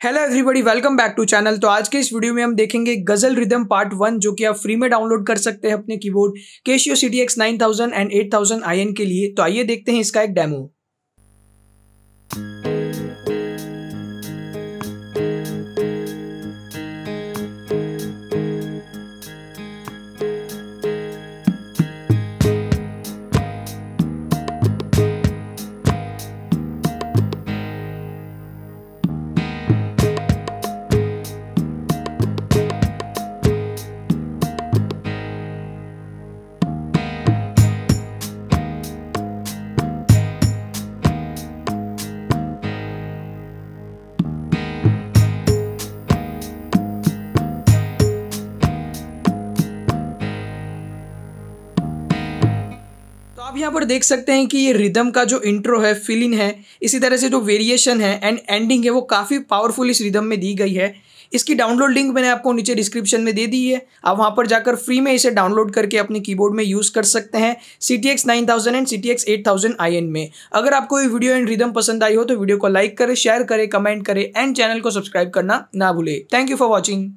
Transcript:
Hello everybody welcome back to channel तो आज के इस वीडियो में हम देखेंगे गज़ल रिदम पार्ट वन जो कि आप फ्री में डाउनलोड कर सकते हैं अपने keyboard Casio C T X nine thousand and eight thousand I N के लिए। तो आइए देखते हैं इसका एक डेमो तो आप यहाँ पर देख सकते हैं कि ये रिदम का जो इंट्रो है फिल इन है, इसी तरह से जो वेरिएशन है एंड एंडिंग है, वो काफ़ी पावरफुल इस रिदम में दी गई है। इसकी डाउनलोड लिंक मैंने आपको नीचे डिस्क्रिप्शन में दे दी है। आप वहाँ पर जाकर फ्री में इसे डाउनलोड करके अपने कीबोर्ड में यूज़ कर सकते हैं C T X nine thousand and C T X eight thousand I N में। अगर आपको ये वीडियो एंड रिदम पसंद आई हो तो वीडियो को लाइक करें शेयर करें कमेंट करें एंड चैनल को सब्सक्राइब करना ना भूले। Thank you for watching